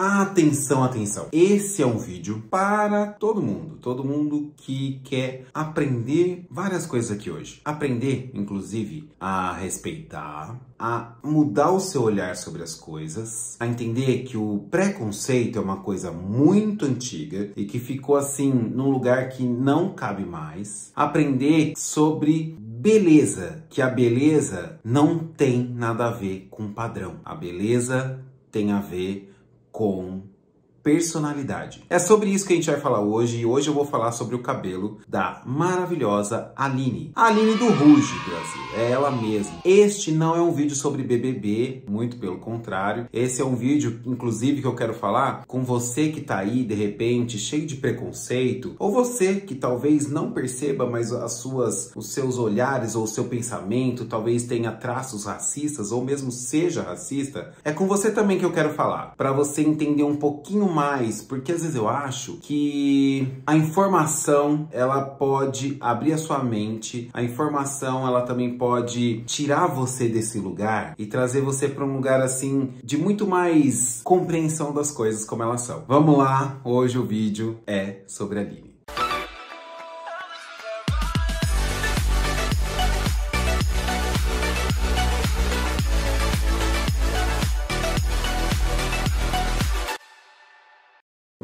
Atenção, atenção. Esse é um vídeo para todo mundo, todo mundo que quer aprender várias coisas aqui hoje. Aprender, inclusive, a respeitar, a mudar o seu olhar sobre as coisas, a entender que o preconceito é uma coisa muito antiga e que ficou assim num lugar que não cabe mais. Aprender sobre beleza, que a beleza não tem nada a ver com padrão. A beleza tem a ver com personalidade. É sobre isso que a gente vai falar hoje e hoje eu vou falar sobre o cabelo da maravilhosa Aline. A Aline do Ruge Brasil, é ela mesma. Este não é um vídeo sobre BBB, muito pelo contrário. Esse é um vídeo, inclusive, que eu quero falar com você que tá aí, de repente, cheio de preconceito, ou você que talvez não perceba, mas as suas, os seus olhares ou o seu pensamento talvez tenha traços racistas ou mesmo seja racista. É com você também que eu quero falar, para você entender um pouquinho mais porque às vezes eu acho que a informação ela pode abrir a sua mente, a informação ela também pode tirar você desse lugar e trazer você para um lugar assim de muito mais compreensão das coisas como elas são. Vamos lá, hoje o vídeo é sobre a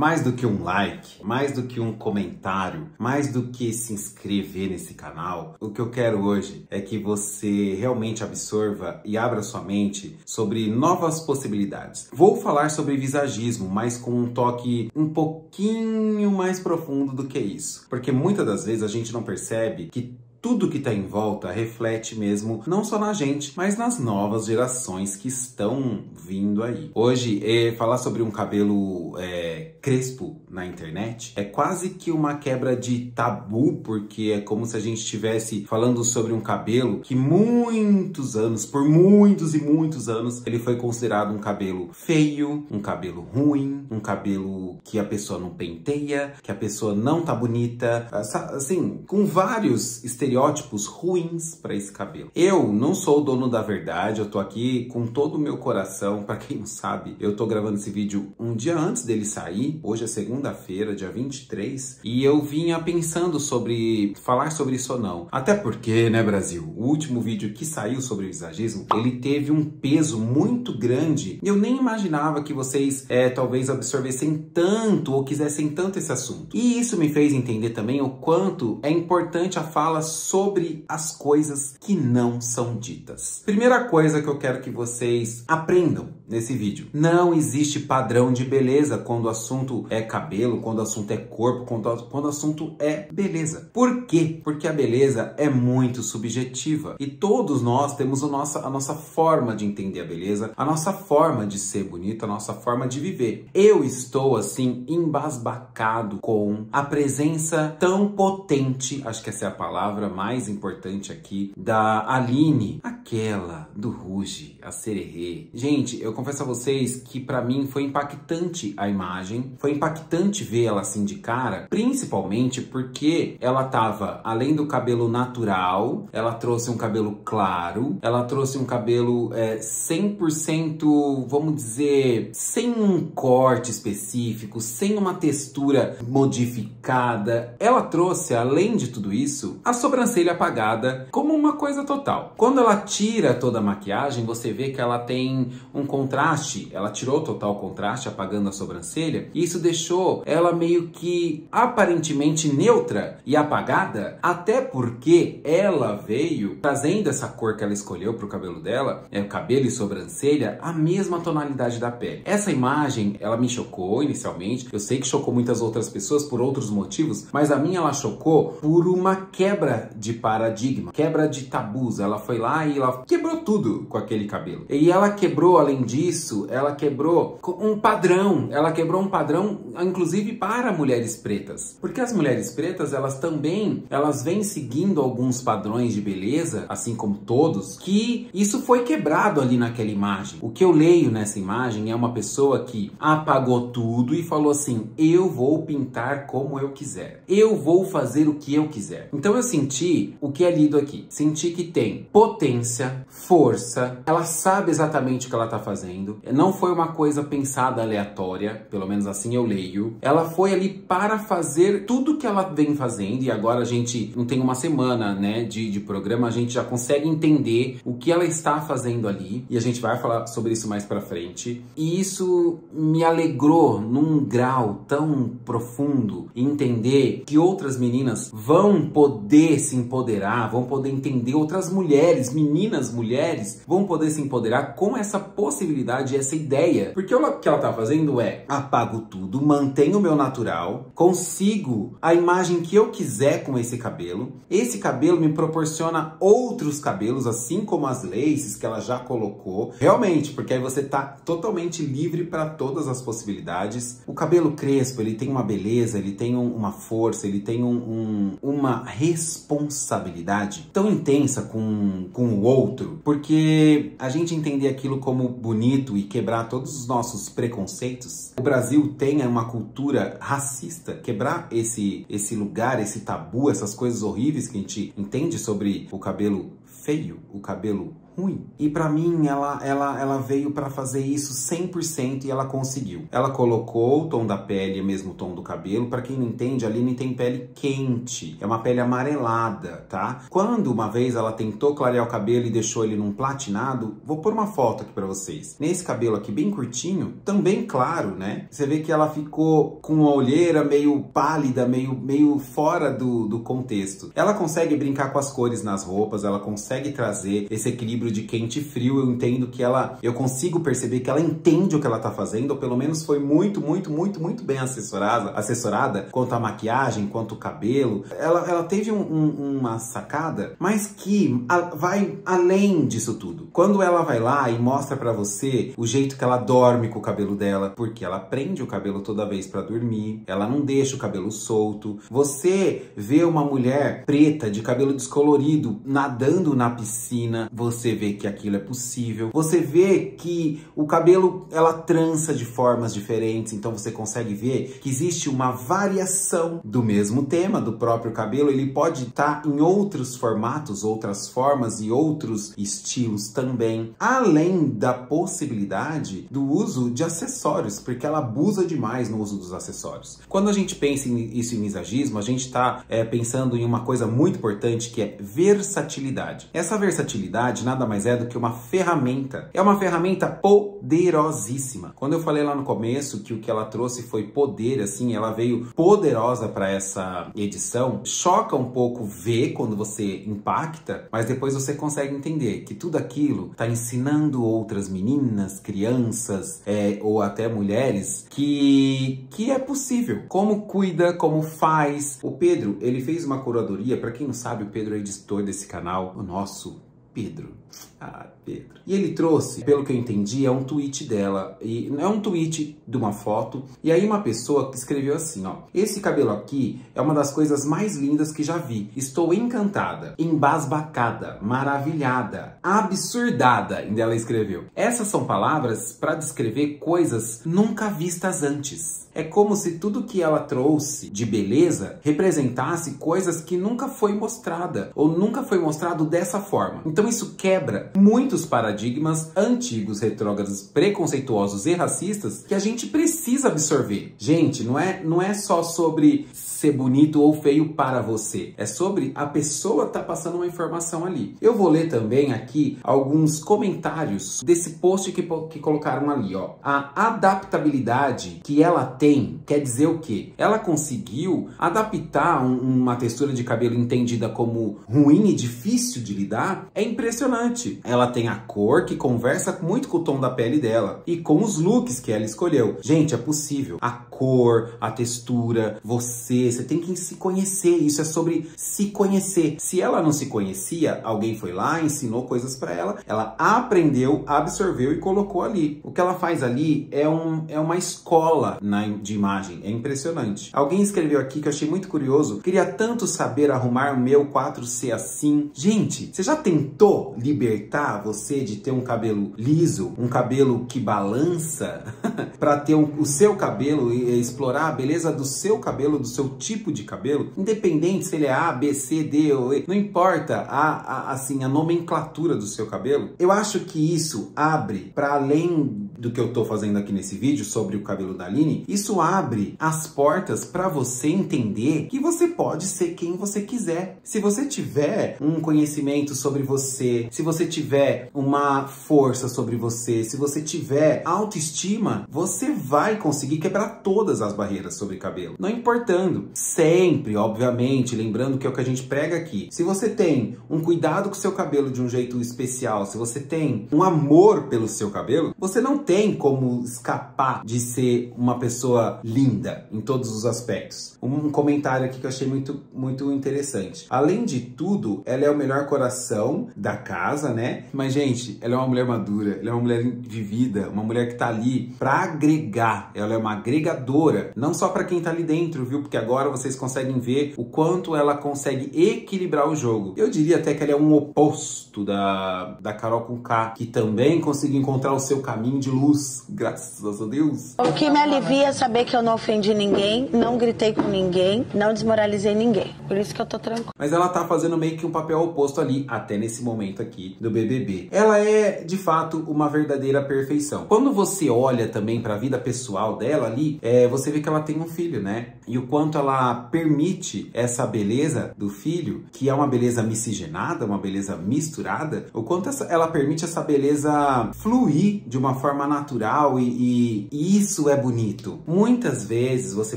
Mais do que um like, mais do que um comentário, mais do que se inscrever nesse canal, o que eu quero hoje é que você realmente absorva e abra sua mente sobre novas possibilidades. Vou falar sobre visagismo, mas com um toque um pouquinho mais profundo do que isso, porque muitas das vezes a gente não percebe que tudo que está em volta reflete mesmo não só na gente, mas nas novas gerações que estão vindo aí. Hoje, é, falar sobre um cabelo é, crespo na internet é quase que uma quebra de tabu, porque é como se a gente estivesse falando sobre um cabelo que muitos anos, por muitos e muitos anos, ele foi considerado um cabelo feio, um cabelo ruim, um cabelo que a pessoa não penteia, que a pessoa não tá bonita, assim, com vários estereótipos estereótipos ruins para esse cabelo. Eu não sou o dono da verdade, eu tô aqui com todo o meu coração. Para quem não sabe, eu tô gravando esse vídeo um dia antes dele sair. Hoje é segunda-feira, dia 23, e eu vinha pensando sobre falar sobre isso ou não. Até porque, né, Brasil, o último vídeo que saiu sobre o visagismo, ele teve um peso muito grande. E eu nem imaginava que vocês é, talvez absorvessem tanto ou quisessem tanto esse assunto. E isso me fez entender também o quanto é importante a fala sobre as coisas que não são ditas. Primeira coisa que eu quero que vocês aprendam nesse vídeo: não existe padrão de beleza quando o assunto é cabelo, quando o assunto é corpo, quando, quando o assunto é beleza. Por quê? Porque a beleza é muito subjetiva e todos nós temos a nossa, a nossa forma de entender a beleza, a nossa forma de ser bonito, a nossa forma de viver. Eu estou assim embasbacado com a presença tão potente, acho que essa é a palavra mais importante aqui, da Aline, aquela do Ruge, a Sererê. Gente, eu confesso a vocês que para mim foi impactante a imagem, foi impactante ver ela assim de cara, principalmente porque ela tava, além do cabelo natural, ela trouxe um cabelo claro, ela trouxe um cabelo é, 100%, vamos dizer, sem um corte específico, sem uma textura modificada. Ela trouxe, além de tudo isso, a sobrancelha apagada como uma coisa total. Quando ela tira toda a maquiagem, você vê que ela tem um contraste, ela tirou total contraste apagando a sobrancelha, e isso deixou ela meio que aparentemente neutra e apagada, até porque ela veio trazendo essa cor que ela escolheu para o cabelo dela, é cabelo e sobrancelha, a mesma tonalidade da pele. Essa imagem, ela me chocou inicialmente, eu sei que chocou muitas outras pessoas por outros motivos, mas a minha ela chocou por uma quebra de paradigma, quebra de tabus. Ela foi lá e ela quebrou tudo com aquele cabelo. E ela quebrou, além disso, ela quebrou um padrão. Ela quebrou um padrão, inclusive para mulheres pretas, porque as mulheres pretas elas também elas vêm seguindo alguns padrões de beleza, assim como todos, que isso foi quebrado ali naquela imagem. O que eu leio nessa imagem é uma pessoa que apagou tudo e falou assim: eu vou pintar como eu quiser, eu vou fazer o que eu quiser. Então eu senti o que é lido aqui. Senti que tem potência, força, ela sabe exatamente o que ela tá fazendo. Não foi uma coisa pensada aleatória, pelo menos assim eu leio. Ela foi ali para fazer tudo que ela vem fazendo e agora a gente não tem uma semana, né, de, de programa, a gente já consegue entender o que ela está fazendo ali e a gente vai falar sobre isso mais para frente. E isso me alegrou num grau tão profundo entender que outras meninas vão poder se empoderar, vão poder entender outras mulheres, meninas mulheres, vão poder se empoderar com essa possibilidade, essa ideia. Porque o que ela tá fazendo é apago tudo, mantenho o meu natural, consigo a imagem que eu quiser com esse cabelo. Esse cabelo me proporciona outros cabelos, assim como as laces que ela já colocou. Realmente, porque aí você tá totalmente livre para todas as possibilidades. O cabelo crespo, ele tem uma beleza, ele tem um, uma força, ele tem um, um, uma responsabilidade tão intensa com, com o outro, porque a gente entender aquilo como bonito e quebrar todos os nossos preconceitos. O Brasil tem uma cultura racista, quebrar esse, esse lugar, esse tabu, essas coisas horríveis que a gente entende sobre o cabelo feio, o cabelo ruim. E para mim, ela, ela, ela veio para fazer isso 100% e ela conseguiu. Ela colocou o tom da pele, o mesmo tom do cabelo. Para quem não entende, a Aline tem pele quente, é uma pele amarelada, tá? Quando uma vez ela tentou clarear o cabelo e deixou ele num platinado, vou pôr uma foto aqui para vocês. Nesse cabelo aqui bem curtinho, também claro, né? Você vê que ela ficou com uma olheira meio pálida, meio, meio fora do, do contexto. Ela consegue brincar com as cores nas roupas, ela consegue trazer esse equilíbrio de quente e frio, eu entendo que ela, eu consigo perceber que ela entende o que ela tá fazendo, ou pelo menos foi muito, muito, muito, muito bem assessorada, assessorada quanto à maquiagem, quanto ao cabelo. Ela, ela teve um, um, uma sacada, mas que a, vai além disso tudo. Quando ela vai lá e mostra para você o jeito que ela dorme com o cabelo dela, porque ela prende o cabelo toda vez para dormir, ela não deixa o cabelo solto. Você vê uma mulher preta de cabelo descolorido nadando na piscina, você vê que aquilo é possível. Você vê que o cabelo ela trança de formas diferentes, então você consegue ver que existe uma variação do mesmo tema do próprio cabelo, ele pode estar tá em outros formatos, outras formas e outros estilos também, além da possibilidade do uso de acessórios, porque ela abusa demais no uso dos acessórios. Quando a gente pensa em isso em misagismo, a gente está é, pensando em uma coisa muito importante que é versatilidade. Essa versatilidade nada mais é do que uma ferramenta. É uma ferramenta poderosíssima. Quando eu falei lá no começo que o que ela trouxe foi poder, assim, ela veio poderosa para essa edição, choca um pouco ver quando você impacta, mas depois você consegue entender que tudo aquilo está ensinando outras meninas, crianças é, ou até mulheres que, que é possível. Como cuida, como faz. O Pedro, ele fez uma curadoria, para quem não sabe, o Pedro é editor desse canal, o nosso Pedro. Ah, Pedro. E ele trouxe, pelo que eu entendi, é um tweet dela. E é um tweet de uma foto. E aí uma pessoa escreveu assim, ó. Esse cabelo aqui é uma das coisas mais lindas que já vi. Estou encantada, embasbacada, maravilhada, absurdada, ainda ela escreveu. Essas são palavras para descrever coisas nunca vistas antes. É como se tudo que ela trouxe de beleza representasse coisas que nunca foi mostrada ou nunca foi mostrado dessa forma. Então isso quebra muitos paradigmas antigos, retrógrados, preconceituosos e racistas que a gente precisa absorver. Gente, não é não é só sobre ser bonito ou feio para você. É sobre a pessoa tá passando uma informação ali. Eu vou ler também aqui alguns comentários desse post que, que colocaram ali, ó. A adaptabilidade que ela tem quer dizer o quê? Ela conseguiu adaptar um, uma textura de cabelo entendida como ruim e difícil de lidar. É impressionante. Ela tem a cor que conversa muito com o tom da pele dela e com os looks que ela escolheu. Gente, é possível. A cor, a textura, você você tem que se conhecer. Isso é sobre se conhecer. Se ela não se conhecia, alguém foi lá, ensinou coisas para ela, ela aprendeu, absorveu e colocou ali. O que ela faz ali é, um, é uma escola na, de imagem. É impressionante. Alguém escreveu aqui que eu achei muito curioso. Queria tanto saber arrumar o meu 4C assim. Gente, você já tentou libertar você de ter um cabelo liso, um cabelo que balança, para ter um, o seu cabelo explorar a beleza do seu cabelo, do seu tipo de cabelo, independente se ele é A, B, C, D ou E, não importa a, a assim a nomenclatura do seu cabelo. Eu acho que isso abre para além do que eu tô fazendo aqui nesse vídeo sobre o cabelo da Aline, isso abre as portas para você entender que você pode ser quem você quiser. Se você tiver um conhecimento sobre você, se você tiver uma força sobre você, se você tiver autoestima, você vai conseguir quebrar todas as barreiras sobre cabelo. Não importando. Sempre, obviamente, lembrando que é o que a gente prega aqui. Se você tem um cuidado com seu cabelo de um jeito especial, se você tem um amor pelo seu cabelo, você não tem como escapar de ser uma pessoa linda em todos os aspectos. Um comentário aqui que eu achei muito, muito interessante. Além de tudo, ela é o melhor coração da casa, né? Mas, gente, ela é uma mulher madura, ela é uma mulher vivida, uma mulher que tá ali para agregar. Ela é uma agregadora, não só para quem tá ali dentro, viu? Porque agora vocês conseguem ver o quanto ela consegue equilibrar o jogo. Eu diria até que ela é um oposto da, da Carol com K, que também conseguiu encontrar o seu caminho de luz, graças a Deus. O que me alivia é saber que eu não ofendi ninguém, não gritei com ninguém, não desmoralizei ninguém. Por isso que eu tô tranquilo. Mas ela tá fazendo meio que um papel oposto ali, até nesse momento aqui do BBB. Ela é, de fato, uma verdadeira perfeição. Quando você olha também para a vida pessoal dela ali, é, você vê que ela tem um filho, né? E o quanto ela permite essa beleza do filho, que é uma beleza miscigenada, uma beleza misturada, o quanto essa, ela permite essa beleza fluir de uma forma natural e, e, e isso é bonito. Muitas vezes você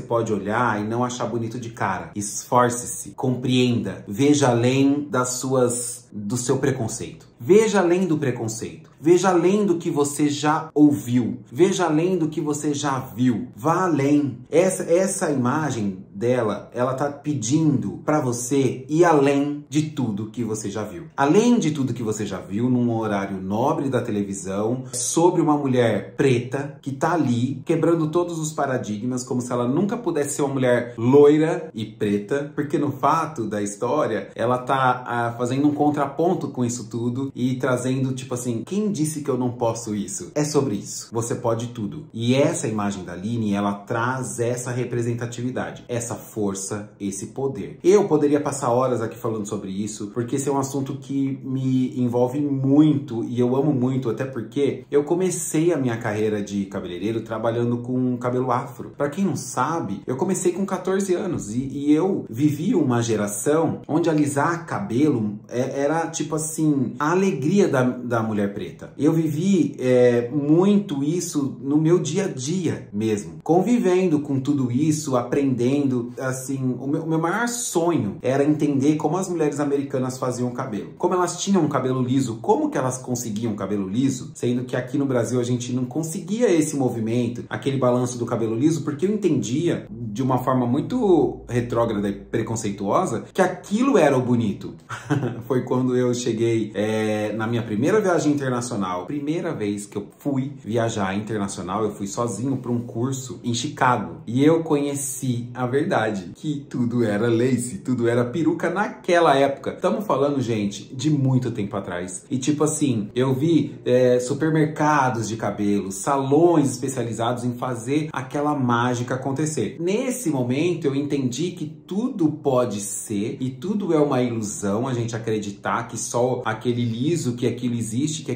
pode olhar e não achar bonito de cara. Esforce-se, compreenda, veja além das suas do seu preconceito. Veja além do preconceito. Veja além do que você já ouviu. Veja além do que você já viu. Vá além. Essa essa imagem dela, ela tá pedindo para você ir além de tudo que você já viu. Além de tudo que você já viu num horário nobre da televisão, sobre uma mulher preta que tá ali quebrando todos os paradigmas como se ela nunca pudesse ser uma mulher loira e preta, porque no fato da história, ela tá ah, fazendo um contraponto com isso tudo e trazendo tipo assim, quem disse que eu não posso isso? É sobre isso. Você pode tudo. E essa imagem da Aline, ela traz essa representatividade, essa força, esse poder. Eu poderia passar horas aqui falando sobre isso, porque esse é um assunto que me envolve muito e eu amo muito, até porque eu comecei a minha carreira de cabeleireiro trabalhando com cabelo afro. Para quem não sabe, eu comecei com 14 anos e, e eu vivi uma geração onde alisar cabelo é, era tipo assim, a alegria da, da mulher preta. Eu vivi é, muito isso no meu dia a dia mesmo, convivendo com tudo isso, aprendendo. Assim, o meu, o meu maior sonho era entender como as mulheres americanas faziam cabelo, como elas tinham um cabelo liso, como que elas conseguiam cabelo liso, sendo que aqui no Brasil a gente não conseguia esse movimento, aquele balanço do cabelo liso, porque eu entendia de uma forma muito retrógrada e preconceituosa que aquilo era o bonito. Foi quando eu cheguei é, na minha primeira viagem internacional, primeira vez que eu fui viajar internacional, eu fui sozinho para um curso em Chicago. E eu conheci a verdade que tudo era lace, tudo era peruca naquela época. Estamos falando, gente, de muito tempo atrás. E tipo assim, eu vi é, supermercados de cabelo, salões especializados em fazer aquela mágica acontecer. Nesse momento eu entendi que tudo pode ser e tudo é uma ilusão a gente acreditar que só aquele liso, que aquilo existe, que é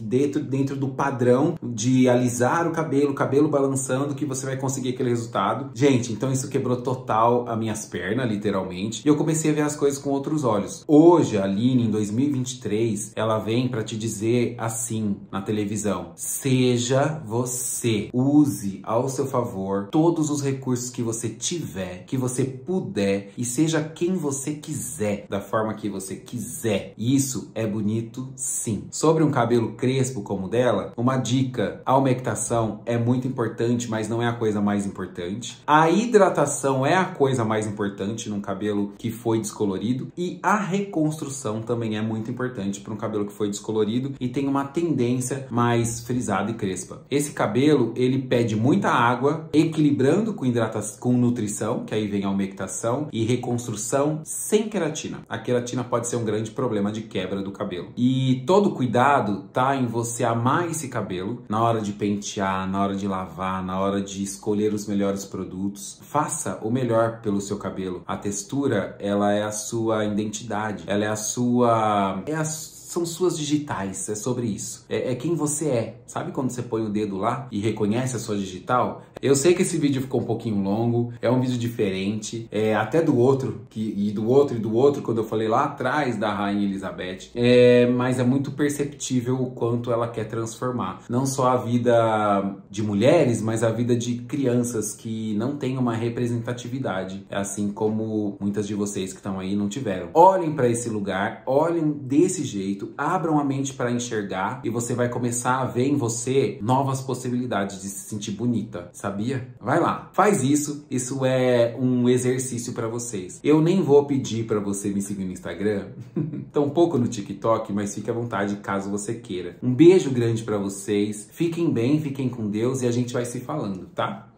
dentro, dentro do padrão de alisar o cabelo, cabelo balançando, que você vai conseguir aquele resultado. Gente, então isso quebrou total as minhas pernas, literalmente, e eu comecei a ver as coisas com outros olhos. Hoje, a Aline, em 2023, ela vem para te dizer assim na televisão: seja você, use ao seu favor todos os recursos que você tiver, que você puder, e seja quem você quiser, da forma que você quiser. Isso é bonito, sim. Sobre um cabelo crespo como o dela, uma dica: a umectação é muito importante, mas não é a coisa mais importante. A hidratação é a coisa mais importante num cabelo que foi descolorido e a reconstrução também é muito importante para um cabelo que foi descolorido e tem uma tendência mais frisada e crespa. Esse cabelo, ele pede muita água, equilibrando com, hidrata com nutrição, que aí vem a umectação, e reconstrução sem queratina. A queratina pode ser um grande problema de quebra do cabelo. E todo cuidado tá em você amar esse cabelo na hora de pentear, na hora de lavar, na hora de escolher os melhores produtos. Faça o melhor pelo seu cabelo. A textura, ela é a sua identidade, ela é a sua é a são suas digitais, é sobre isso. É, é, quem você é. Sabe quando você põe o dedo lá e reconhece a sua digital? Eu sei que esse vídeo ficou um pouquinho longo, é um vídeo diferente, é até do outro, que, e do outro e do outro, quando eu falei lá atrás da Rainha Elizabeth, é, mas é muito perceptível o quanto ela quer transformar. Não só a vida de mulheres, mas a vida de crianças que não têm uma representatividade, assim como muitas de vocês que estão aí não tiveram. Olhem para esse lugar, olhem desse jeito, abram a mente para enxergar e você vai começar a ver em você novas possibilidades de se sentir bonita, sabia? Vai lá, faz isso. Isso é um exercício para vocês. Eu nem vou pedir para você me seguir no Instagram, tampouco no TikTok, mas fique à vontade caso você queira. Um beijo grande para vocês. Fiquem bem, fiquem com Deus e a gente vai se falando, tá?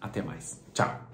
Até mais. Tchau.